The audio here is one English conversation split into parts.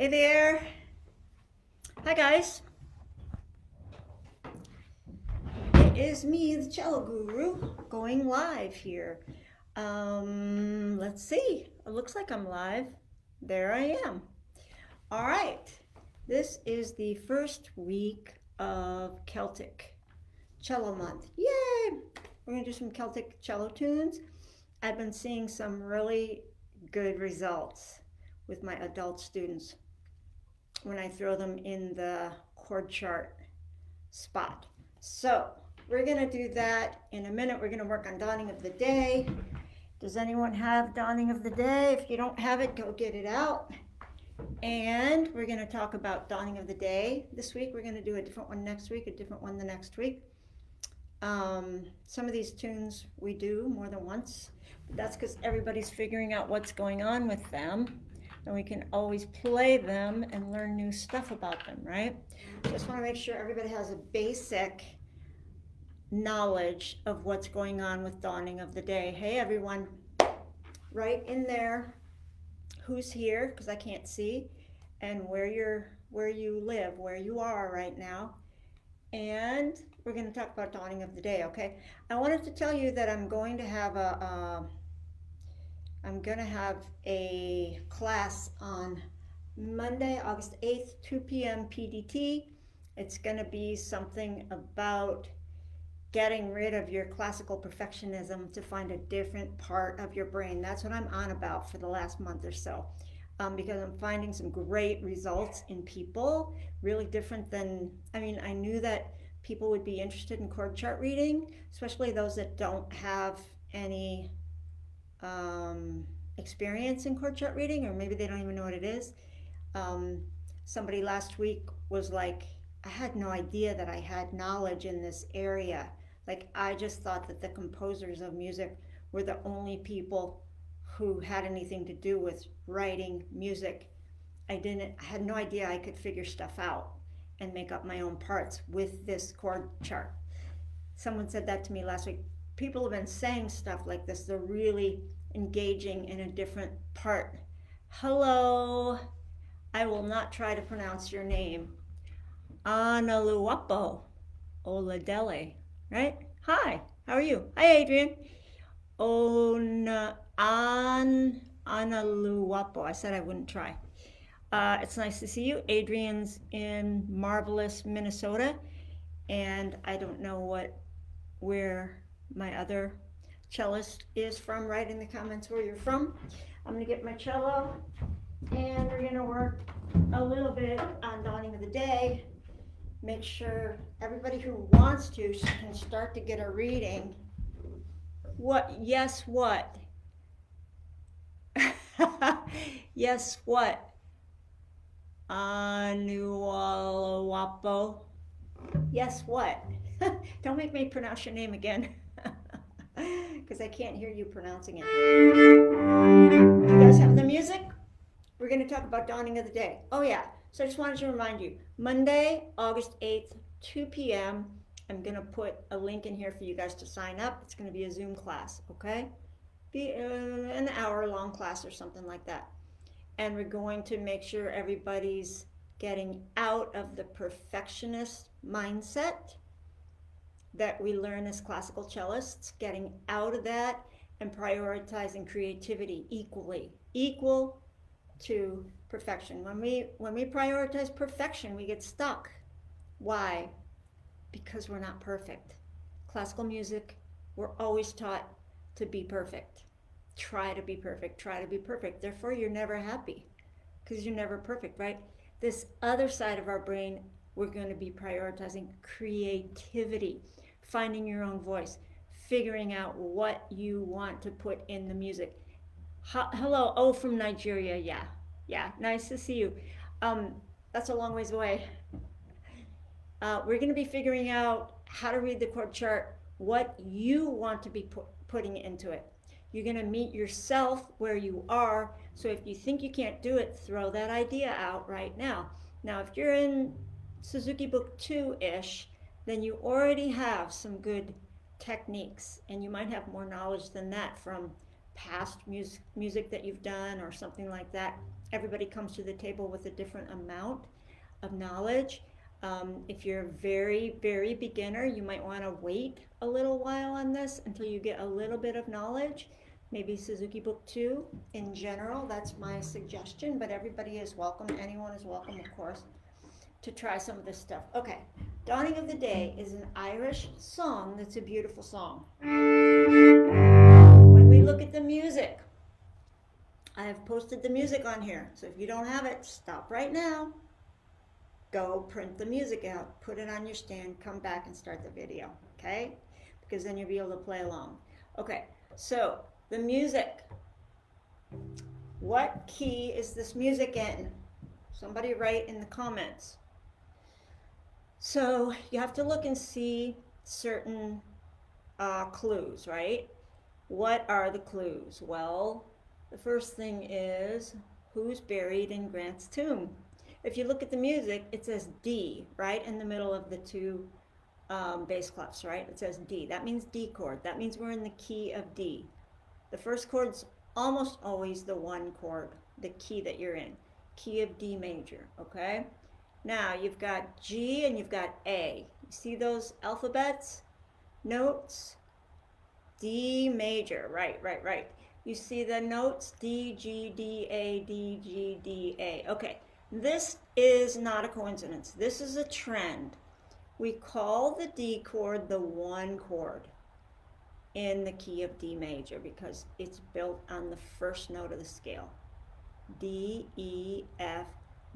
Hey there. Hi, guys. It is me, the Cello Guru, going live here. Um, let's see. It looks like I'm live. There I am. All right. This is the first week of Celtic Cello Month. Yay! We're going to do some Celtic cello tunes. I've been seeing some really good results with my adult students when I throw them in the chord chart spot. So we're gonna do that in a minute. We're gonna work on dawning of the day. Does anyone have dawning of the day? If you don't have it, go get it out. And we're gonna talk about dawning of the day this week. We're gonna do a different one next week, a different one the next week. Um, some of these tunes we do more than once. That's because everybody's figuring out what's going on with them and we can always play them and learn new stuff about them, right? Just want to make sure everybody has a basic knowledge of what's going on with dawning of the day. Hey, everyone, right in there, who's here, because I can't see, and where you're, where you live, where you are right now. And we're going to talk about dawning of the day, okay? I wanted to tell you that I'm going to have a, a I'm going to have a class on Monday, August 8th, 2 p.m. PDT. It's going to be something about getting rid of your classical perfectionism to find a different part of your brain. That's what I'm on about for the last month or so. Um, because I'm finding some great results in people, really different than, I mean, I knew that people would be interested in chord chart reading, especially those that don't have any um, experience in chord chart reading, or maybe they don't even know what it is. Um, somebody last week was like, I had no idea that I had knowledge in this area. Like, I just thought that the composers of music were the only people who had anything to do with writing music. I didn't, I had no idea I could figure stuff out and make up my own parts with this chord chart. Someone said that to me last week people have been saying stuff like this. They're really engaging in a different part. Hello. I will not try to pronounce your name. Analuapo Oladele, right? Hi, how are you? Hi, Adrian. Ona, an, Analuapo. I said I wouldn't try. Uh, it's nice to see you. Adrian's in marvelous Minnesota, and I don't know what where my other cellist is from. Write in the comments where you're from. I'm to get my cello and we're to work a little bit on Dawning of the Day. Make sure everybody who wants to can start to get a reading. What? Yes, what? yes, what? Anualawapo. Yes, what? Don't make me pronounce your name again. Because I can't hear you pronouncing it. You guys have the music? We're going to talk about dawning of the day. Oh, yeah. So I just wanted to remind you Monday, August 8th, 2 p.m. I'm going to put a link in here for you guys to sign up. It's going to be a Zoom class, okay? Be uh, an hour long class or something like that. And we're going to make sure everybody's getting out of the perfectionist mindset that we learn as classical cellists, getting out of that and prioritizing creativity equally, equal to perfection. When we when we prioritize perfection, we get stuck. Why? Because we're not perfect. Classical music, we're always taught to be perfect. Try to be perfect, try to be perfect. Therefore, you're never happy because you're never perfect, right? This other side of our brain, we're going to be prioritizing creativity finding your own voice, figuring out what you want to put in the music. hello, oh, from Nigeria, yeah, yeah, nice to see you. Um, that's a long ways away. Uh, we're going to be figuring out how to read the chord chart, what you want to be pu putting into it. You're going to meet yourself where you are. So if you think you can't do it, throw that idea out right now. Now, if you're in Suzuki Book 2 ish, then you already have some good techniques and you might have more knowledge than that from past music, music that you've done or something like that. Everybody comes to the table with a different amount of knowledge. Um, if you're very, very beginner, you might want to wait a little while on this until you get a little bit of knowledge. Maybe Suzuki Book 2 in general, that's my suggestion, but everybody is welcome. Anyone is welcome, of course, to try some of this stuff. Okay, Dawning of the Day is an Irish song that's a beautiful song. When we look at the music, I have posted the music on here. So if you don't have it, stop right now go print the music out, put it on your stand, come back and start the video, okay? Because then you'll be able to play along. Okay, so the music. What key is this music in? Somebody write in the comments. So you have to look and see certain uh, clues, right? What are the clues? Well, the first thing is who's buried in Grant's tomb? If you look at the music, it says D, right, in the middle of the two um, bass clefs, right? It says D. That means D chord. That means we're in the key of D. The first chord's almost always the one chord, the key that you're in. Key of D major, okay? Now you've got G and you've got A. You see those alphabets? Notes? D major, right, right, right. You see the notes? D, G, D, A, D, G, D, A. Okay, this is not a coincidence. This is a trend. We call the D chord the one chord in the key of D major because it's built on the first note of the scale. D, E, F,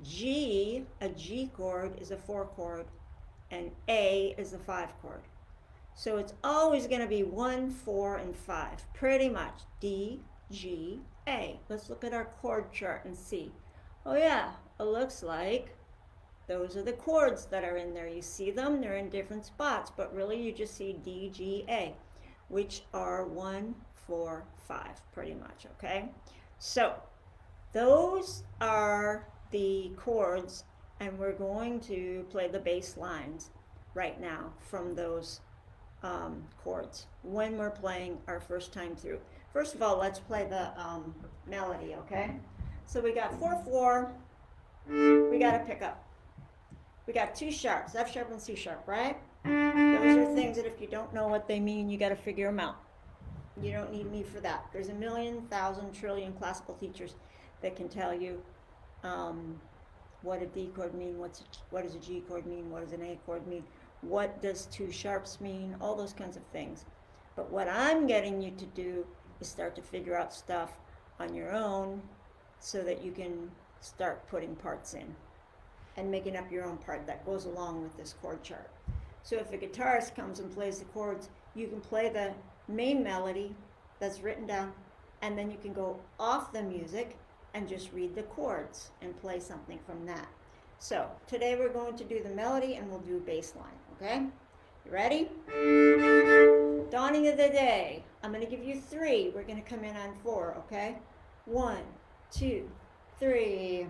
G, a G chord is a four chord, and A is a five chord. So it's always going to be one, four, and five, pretty much. D, G, A. Let's look at our chord chart and see. Oh yeah, it looks like those are the chords that are in there. You see them, they're in different spots, but really you just see D, G, A, which are one, four, five, pretty much, okay? So those are the chords, and we're going to play the bass lines right now from those um, chords when we're playing our first time through. First of all, let's play the um, melody, okay? So we got 4-4, we got a pickup. We got two sharps, F sharp and C sharp, right? Those are things that if you don't know what they mean, you got to figure them out. You don't need me for that. There's a million, thousand, trillion classical teachers that can tell you um, what a D chord mean, what's a, what does a G chord mean, what does an A chord mean, what does two sharps mean, all those kinds of things. But what I'm getting you to do is start to figure out stuff on your own so that you can start putting parts in and making up your own part that goes along with this chord chart. So if a guitarist comes and plays the chords, you can play the main melody that's written down and then you can go off the music and just read the chords and play something from that. So today we're going to do the melody and we'll do bass line, okay? You ready? Dawning of the day. I'm going to give you three. We're going to come in on four, okay? One, two, three.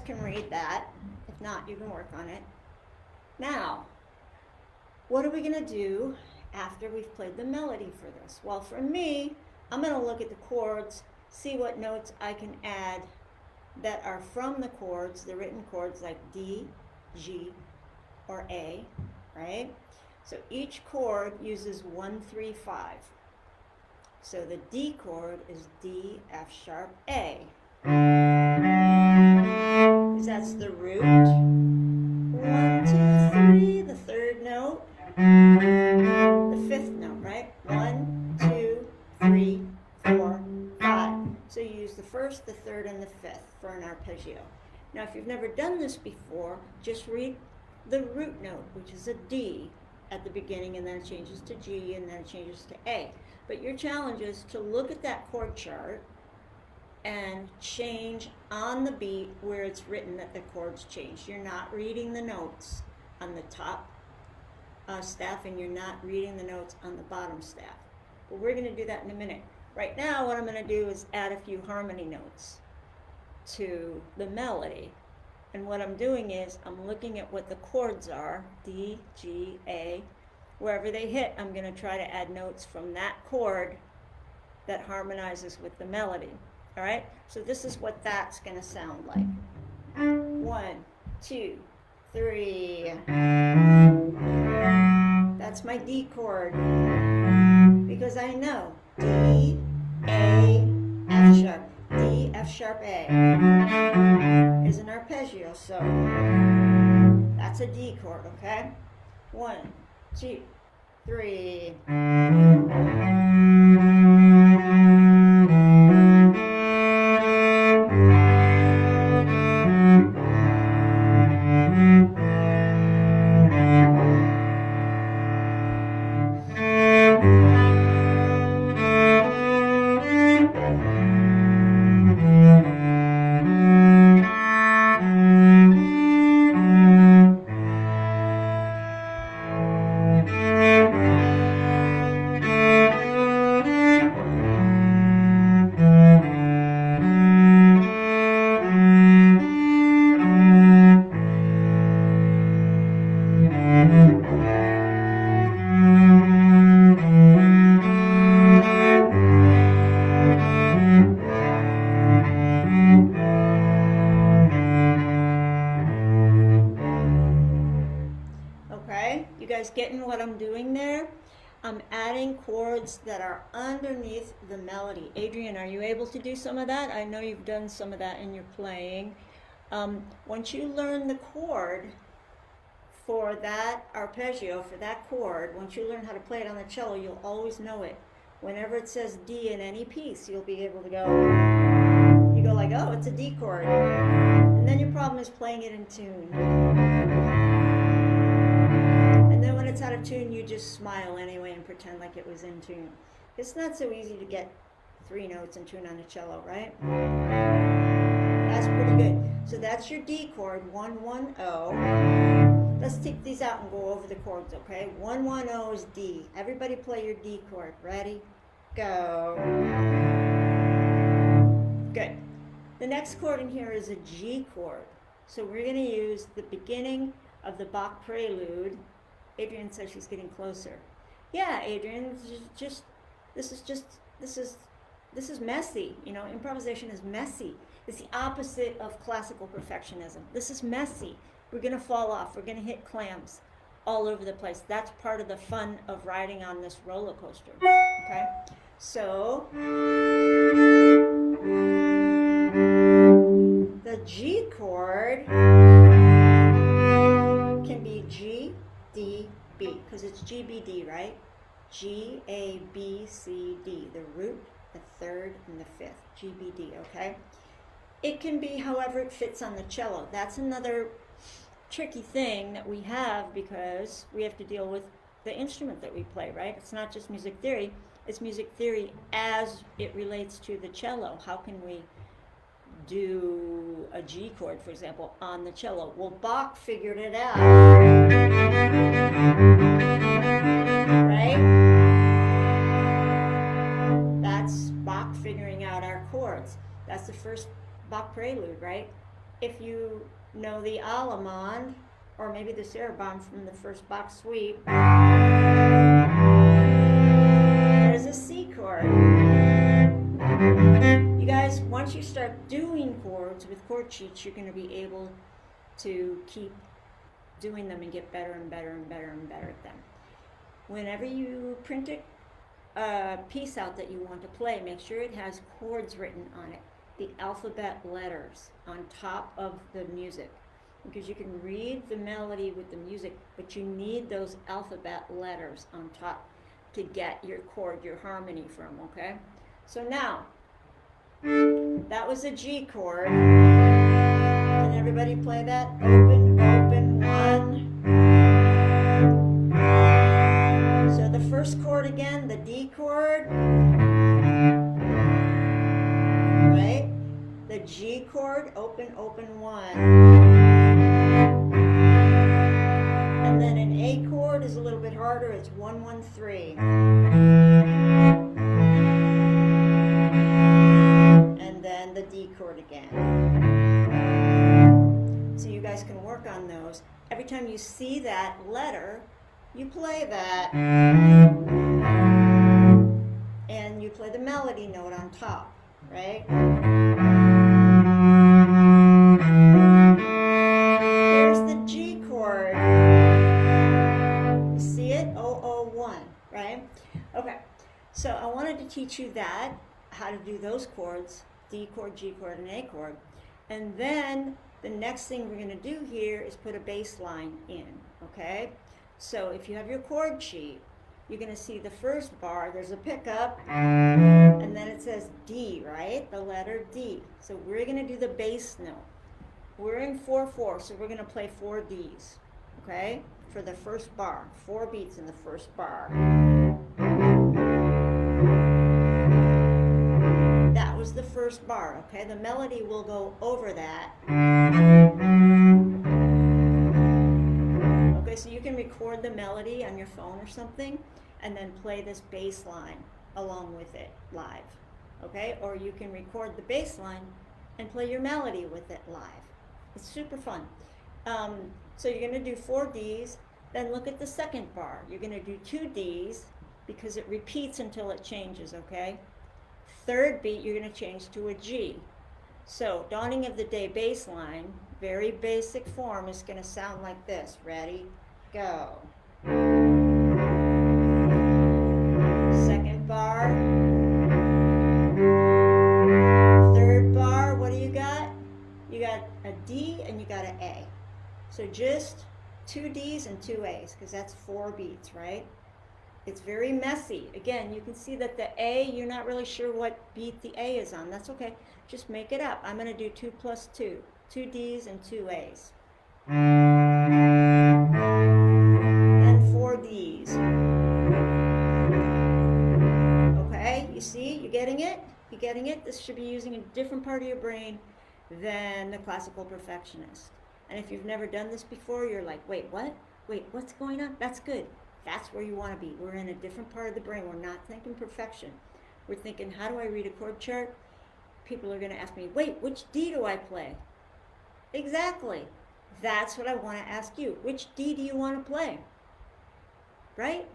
Can read that. If not, you can work on it. Now, what are we going to do after we've played the melody for this? Well, for me, I'm going to look at the chords, see what notes I can add that are from the chords, the written chords like D, G, or A, right? So each chord uses one, three, five. So the D chord is D, F sharp, A. Because that's the root. One, two, three, the third note. The fifth note, right? One, two, three, four, five. So you use the first, the third, and the fifth for an arpeggio. Now, if you've never done this before, just read the root note, which is a D at the beginning, and then it changes to G, and then it changes to A. But your challenge is to look at that chord chart and change on the beat where it's written that the chords change. You're not reading the notes on the top uh, staff and you're not reading the notes on the bottom staff. But we're going to do that in a minute. Right now, what I'm going to do is add a few harmony notes to the melody. And what I'm doing is I'm looking at what the chords are, D, G, A. Wherever they hit, I'm going to try to add notes from that chord that harmonizes with the melody. All right, so this is what that's going to sound like. One, two, three. That's my D chord. Because I know D, A, F sharp. D, F sharp, A is an arpeggio, so that's a D chord, okay? One, two, three. Getting what I'm doing there? I'm adding chords that are underneath the melody. Adrian, are you able to do some of that? I know you've done some of that in your playing. Um, once you learn the chord for that arpeggio, for that chord, once you learn how to play it on the cello, you'll always know it. Whenever it says D in any piece, you'll be able to go, you go like, oh, it's a D chord. And then your problem is playing it in tune. It's out of tune, you just smile anyway and pretend like it was in tune. It's not so easy to get three notes in tune on a cello, right? That's pretty good. So that's your D chord, 110. Let's take these out and go over the chords, okay? 110 is D. Everybody play your D chord. Ready? Go. Good. The next chord in here is a G chord. So we're going to use the beginning of the Bach prelude. Adrian says she's getting closer. Yeah, Adrian, just this is just this is this is messy. You know, improvisation is messy. It's the opposite of classical perfectionism. This is messy. We're to fall off. We're to hit clams all over the place. That's part of the fun of riding on this roller coaster. Okay? So, the G chord because it's GBD, right? G, A, B, C, D, the root, the third, and the fifth. GBD, okay? It can be however it fits on the cello. That's another tricky thing that we have because we have to deal with the instrument that we play, right? It's not just music theory, it's music theory as it relates to the cello. How can we do a G chord, for example, on the cello? Well, Bach figured it out. Right? That's Bach figuring out our chords. That's the first Bach prelude, right? If you know the Allemande, or maybe the Sarabande from the first Bach suite, there's a C chord. Once you start doing chords with chord sheets, you're going to be able to keep doing them and get better and better and better and better at them. Whenever you print a piece out that you want to play, make sure it has chords written on it, the alphabet letters on top of the music. Because you can read the melody with the music, but you need those alphabet letters on top to get your chord, your harmony from, okay? So now, that was a G chord. Can everybody play that? Open, open, one. So the first chord again, the D chord. Right? The G chord, open, open, one. And then an A chord is a little bit harder, it's one, one, three. Time you see that letter, you play that. And you play the melody note on top, right? Here's the G chord. You see it? 001, right? Okay, so I wanted to teach you that, how to do those chords, D chord, G chord, and A chord. And then the next thing we're going to do here is put a bass line in, okay? So if you have your chord sheet, you're going to see the first bar, there's a pickup, and then it says D, right? The letter D. So we're going to do the bass note. We're in 4-4, so we're going to play four Ds, okay? For the first bar, four beats in the first bar. First bar, okay? The melody will go over that. Okay, so you can record the melody on your phone or something and then play this bass line along with it live, okay? Or you can record the bass line and play your melody with it live. It's super fun. Um, so you're to do four Ds, then look at the second bar. You're going to do two Ds because it repeats until it changes, okay? Third beat, you're going to change to a G. So, Dawning of the Day bass line, very basic form, is going to sound like this. Ready? Go. Second bar. Third bar, what do you got? You got a D and you got an A. So just two Ds and two A's, because that's four beats, right? It's very messy. Again, you can see that the A, you're not really sure what beat the A is on. That's okay. Just make it up. I'm going to do 2 plus 2. Two Ds and two A's. And four Ds. Okay, you see? You getting it? You getting it? This should be using a different part of your brain than the classical perfectionist. And if you've never done this before, you're like, wait, what? Wait, what's going on? That's good. That's where you want to be. We're in a different part of the brain. We're not thinking perfection. We're thinking, how do I read a chord chart? People are going to ask me, wait, which D do I play? Exactly. That's what I want to ask you. Which D do you want to play? Right?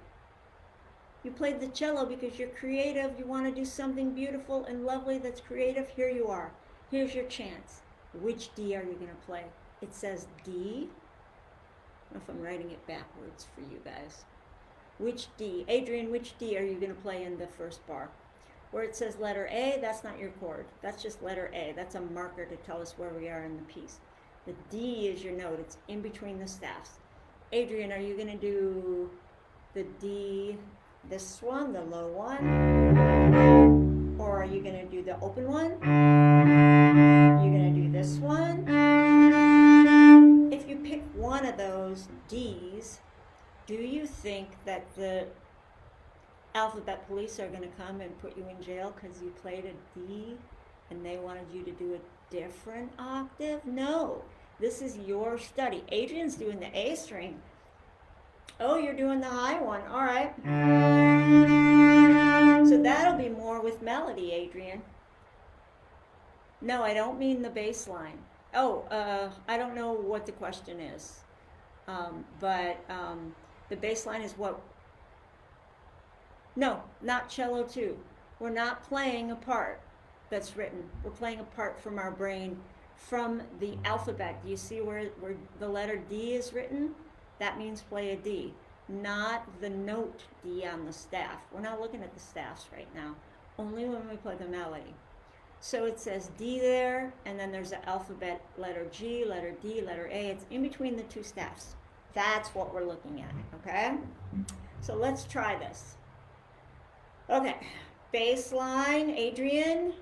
You played the cello because you're creative. You want to do something beautiful and lovely that's creative. Here you are. Here's your chance. Which D are you going to play? It says D. I don't know if I'm writing it backwards for you guys. Which D? Adrian, which D are you going to play in the first bar? Where it says letter A, that's not your chord. That's just letter A. That's a marker to tell us where we are in the piece. The D is your note. It's in between the staffs. Adrian, are you going to do the D, this one, the low one? Or are you going to do the open one? You're going to do this one? If you pick one of those D's, do you think that the alphabet police are going to come and put you in jail because you played a D and they wanted you to do a different octave? No. This is your study. Adrian's doing the A string. Oh, you're doing the high one. All right. So that'll be more with melody, Adrian. No, I don't mean the bass line. Oh, uh, I don't know what the question is. Um, but um, the bass line is what? No, not cello two. We're not playing a part that's written. We're playing a part from our brain from the alphabet. Do you see where, where the letter D is written? That means play a D. not the note D on the staff. We're not looking at the staffs right now, only when we play the melody. So it says D there, and then there's the alphabet letter G, letter D, letter A. It's in between the two staffs. That's what we're looking at, okay? So let's try this. Okay, bass line, Adrian,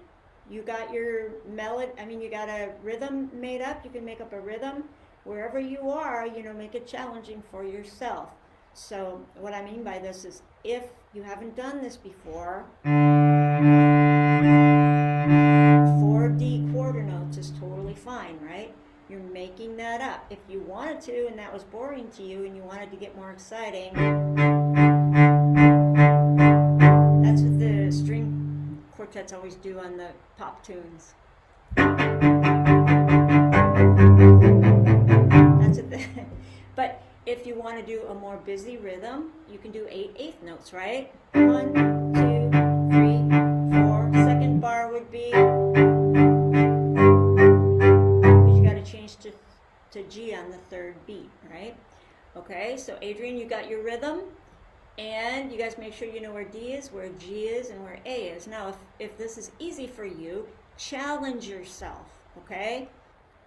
you got your melody, I mean, you got a rhythm made up. You can make up a rhythm. Wherever you are, you know, make it challenging for yourself. So what I mean by this is if you haven't done this before, four D quarter notes is totally fine, right? You're making that up. If you wanted to and that was boring to you and you wanted to get more exciting, that's what the string quartets always do on the pop tunes. That's what the, but if you want to do a more busy rhythm, you can do eight eighth notes, right? One, two, three, four. Second bar would be to G on the third beat, right? Okay, so Adrian, you got your rhythm, and you guys make sure you know where D is, where G is, and where A is. Now, if, if this is easy for you, challenge yourself, okay?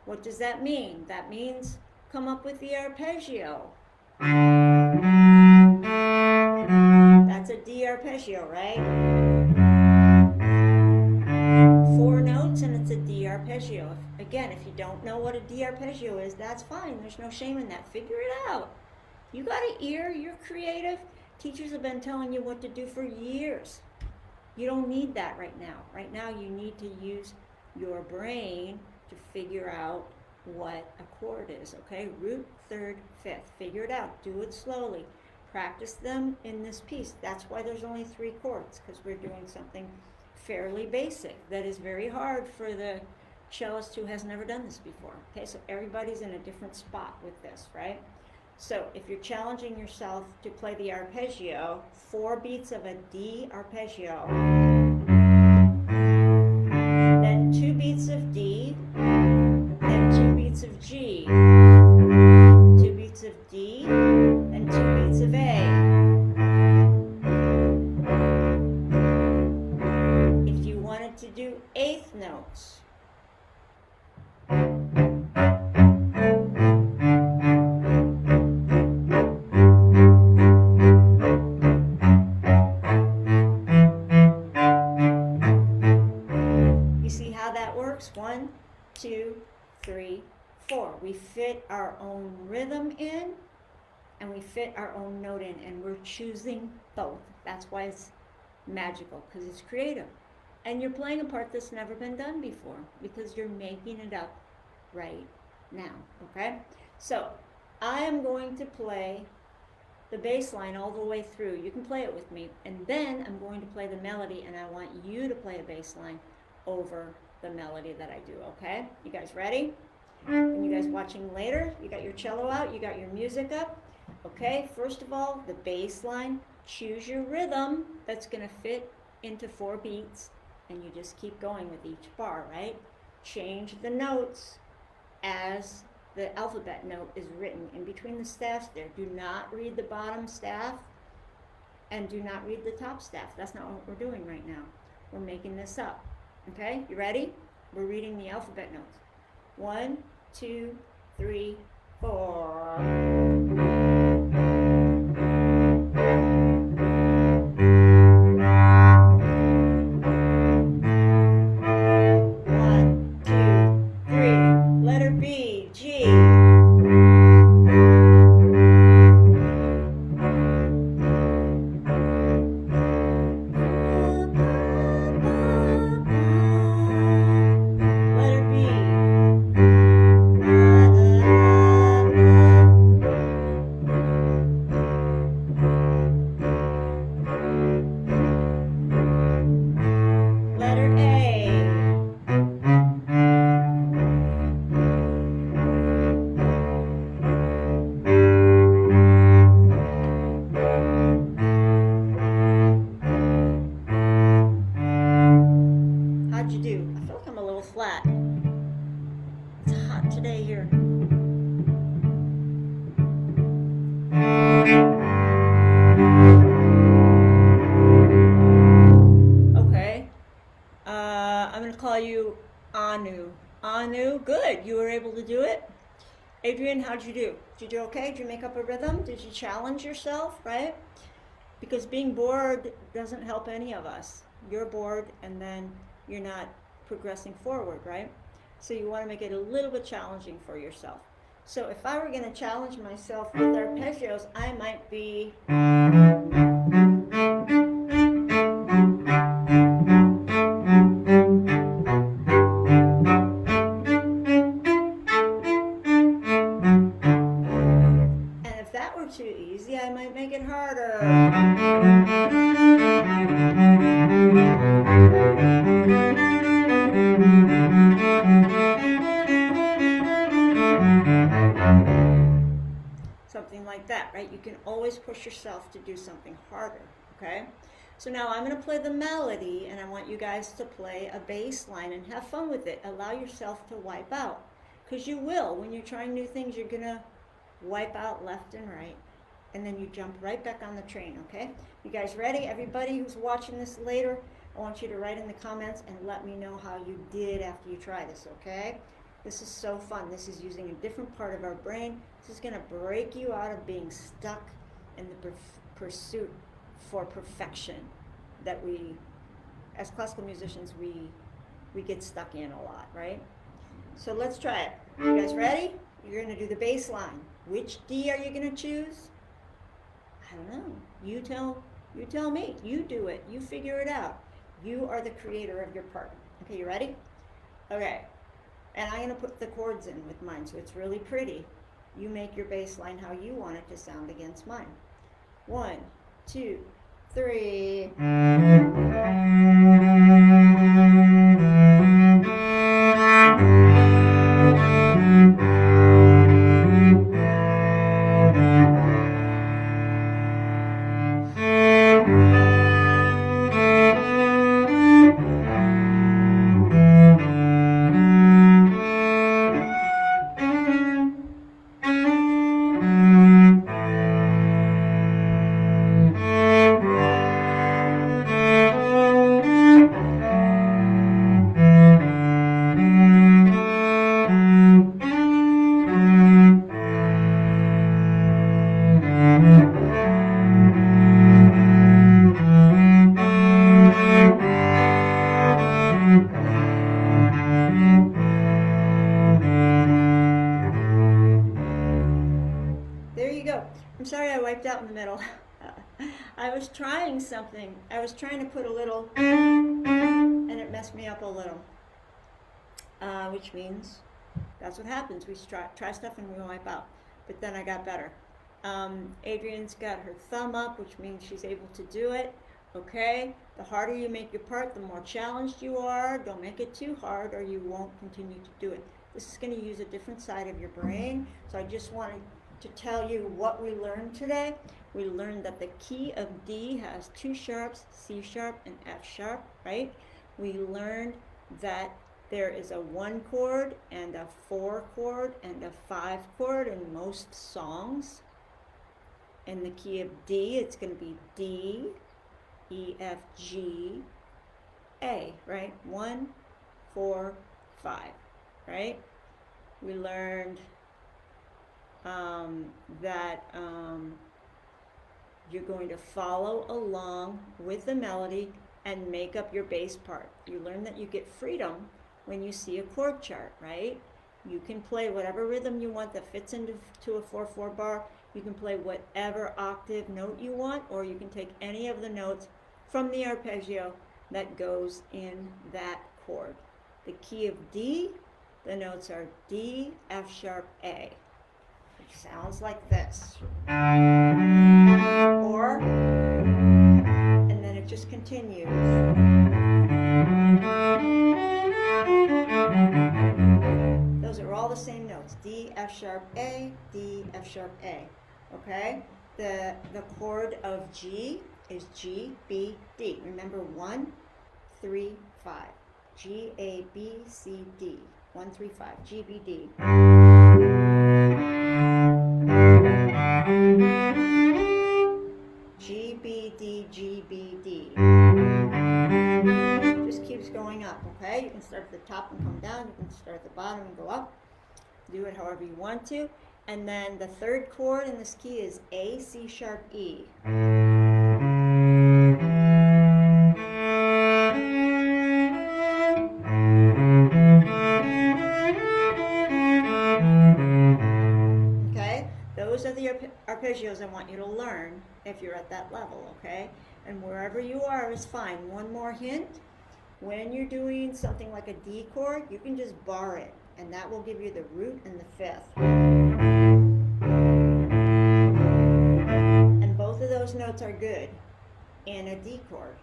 What does that mean? That means come up with the arpeggio. That's a D arpeggio, right? Arpeggio. If, again, if you don't know what a D arpeggio is, that's fine. There's no shame in that. Figure it out. You got an ear, you're creative. Teachers have been telling you what to do for years. You don't need that right now. Right now, you need to use your brain to figure out what a chord is, okay? Root, third, fifth. Figure it out. Do it slowly. Practice them in this piece. That's why there's only three chords, because we're doing something fairly basic that is very hard for the cellist who has never done this before. Okay, so everybody's in a different spot with this, right? So if you're challenging yourself to play the arpeggio, four beats of a D arpeggio, then two beats of D, then two beats of G, two beats of D, and two beats of A. If you wanted to do eighth notes, three, four. We fit our own rhythm in and we fit our own note in, and we're choosing both. That's why it's magical, because it's creative. And you're playing a part that's never been done before because you're making it up right now. Okay? So I am going to play the bass line all the way through. You can play it with me. And then I'm going to play the melody, and I want you to play a bass line over the melody that I do, okay? You guys ready? And you guys watching later, you got your cello out, you got your music up. Okay, first of all, the bass line, choose your rhythm that's gonna fit into four beats, and you just keep going with each bar, right? Change the notes as the alphabet note is written in between the staffs there. Do not read the bottom staff and do not read the top staff. That's not what we're doing right now. We're making this up. Okay, you ready? We're reading the alphabet notes. One, two, three, four. You make up a rhythm? Did you challenge yourself, right? Because being bored doesn't help any of us. You're bored and then you're not progressing forward, right? So you want to make it a little bit challenging for yourself. So if I were going to challenge myself with arpeggios, I might be. Were too easy, I might make it harder. Something like that, right? You can always push yourself to do something harder, okay? So now I'm going to play the melody and I want you guys to play a bass line and have fun with it. Allow yourself to wipe out because you will. When you're trying new things, you're going to wipe out left and right and then you jump right back on the train, okay? You guys ready? Everybody who's watching this later, I want you to write in the comments and let me know how you did after you try this, okay? This is so fun. This is using a different part of our brain. This is going to break you out of being stuck in the pursuit for perfection that we, as classical musicians, we we get stuck in a lot, right? So let's try it. You guys ready? You're going to do the bass line. Which D are you going to choose? I don't know. You tell you tell me. You do it. You figure it out. You are the creator of your part. Okay, you ready? Okay. And I'm going to put the chords in with mine so it's really pretty. You make your bass line how you want it to sound against mine. One, two, three. Wiped out in the middle. I was trying something. I was trying to put a little, and it messed me up a little. Uh, which means that's what happens. We try, try stuff and we wipe out. But then I got better. Um, Adrian's got her thumb up, which means she's able to do it. Okay? The harder you make your part, the more challenged you are. Don't make it too hard or you won't continue to do it. This is going to use a different side of your brain. So I just wanted to tell you what we learned today. We learned that the key of D has two sharps, C sharp and F sharp, right? We learned that there is a one chord and a four chord and a five chord in most songs. In the key of D, it's going to be D, E, F, G, A, right? One, four, five, right? We learned um, that um, you're going to follow along with the melody and make up your bass part. You learn that you get freedom when you see a chord chart, right? You can play whatever rhythm you want that fits into to a 4-4 bar. You can play whatever octave note you want, or you can take any of the notes from the arpeggio that goes in that chord. The key of D, the notes are D, F sharp, A. Sounds like this. Or, and then it just continues. Those are all the same notes. D, F sharp, A, D, F sharp, A. Okay? The, the chord of G is G, B, D. Remember one, three, five. G, A, B, C, D. One, three, five. G, B, D. G, B, D, G, B, D. Just keeps going up, okay? You can start at the top and come down. You can start at the bottom and go up. Do it however you want to. And then the third chord in this key is A, C sharp, E. arpeggios I want you to learn if you're at that level, okay? And wherever you are is fine. One more hint. When you're doing something like a D chord, you can just bar it, and that will give you the root and the fifth. And both of those notes are good in a D chord.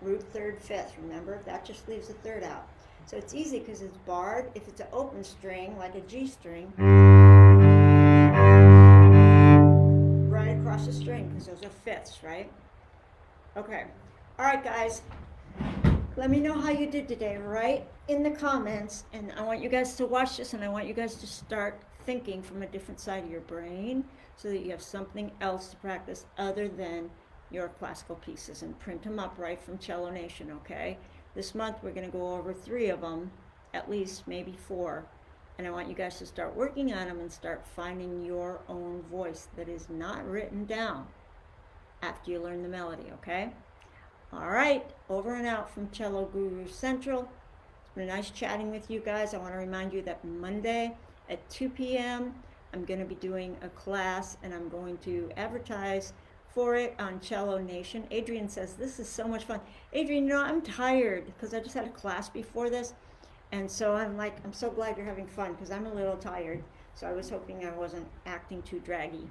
Root, third, fifth. Remember, that just leaves the third out. So it's easy because it's barred. If it's an open string, like a G string, right the string because those are fifths, right? Okay. All right, guys. Let me know how you did today, right? In the comments. And I want you guys to watch this and I want you guys to start thinking from a different side of your brain so that you have something else to practice other than your classical pieces and print them up right from Cello Nation, okay? This month we're going to go over three of them, at least maybe four. And I want you guys to start working on them and start finding your own voice that is not written down after you learn the melody, okay? All right, over and out from Cello Guru Central. It's been nice chatting with you guys. I want to remind you that Monday at 2 p.m. I'm going to be doing a class and I'm going to advertise for it on Cello Nation. Adrian says, This is so much fun. Adrian, you know, I'm tired because I just had a class before this. And so I'm like, I'm so glad you're having fun because I'm a little tired. So I was hoping I wasn't acting too draggy.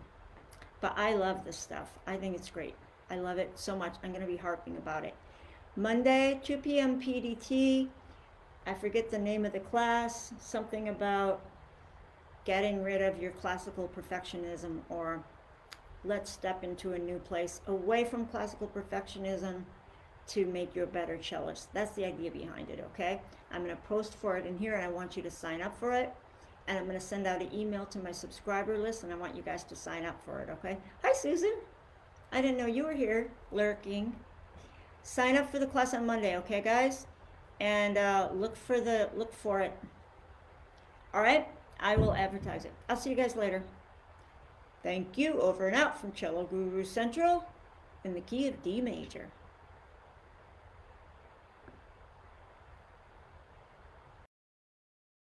But I love this stuff. I think it's great. I love it so much. I'm going to be harping about it. Monday, 2 p.m. PDT. I forget the name of the class. Something about getting rid of your classical perfectionism or let's step into a new place away from classical perfectionism to make you a better cellist. That's the idea behind it, okay? I'm going to post for it in here and I want you to sign up for it. And I'm going to send out an email to my subscriber list and I want you guys to sign up for it, okay? Hi, Susan. I didn't know you were here lurking. Sign up for the class on Monday, okay, guys? And uh, look for the look for it. All right, I will advertise it. I'll see you guys later. Thank you. Over and out from Cello Guru Central in the key of D major.